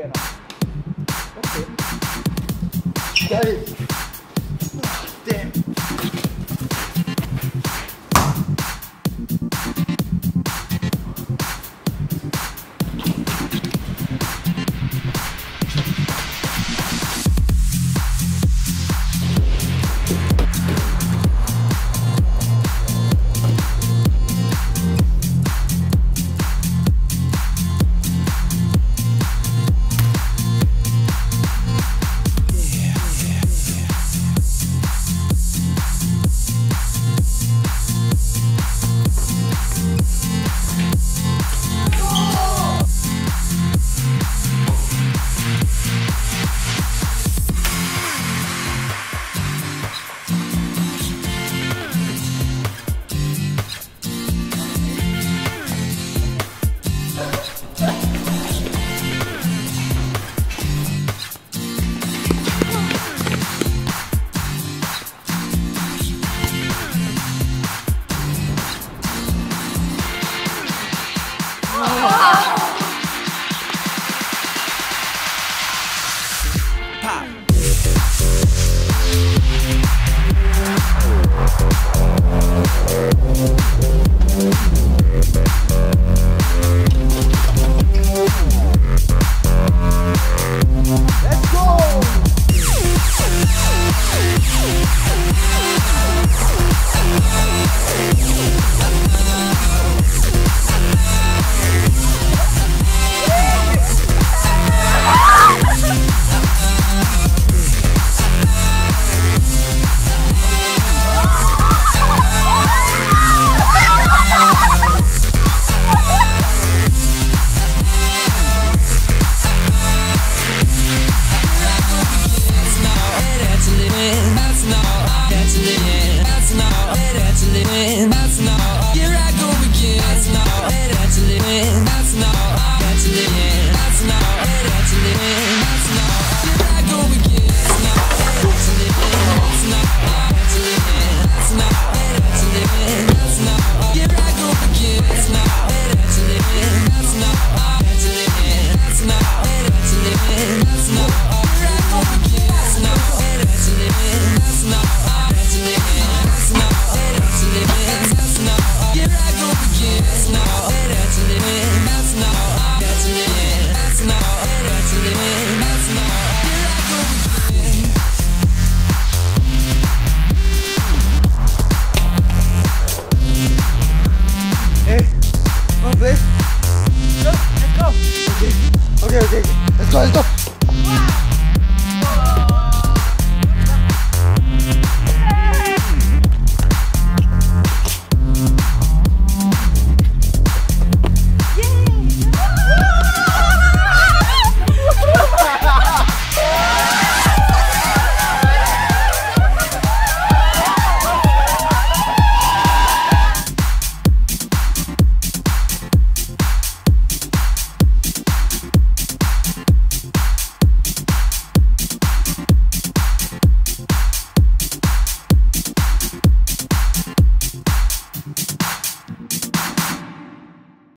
げえな。オッケー。Yeah. 战斗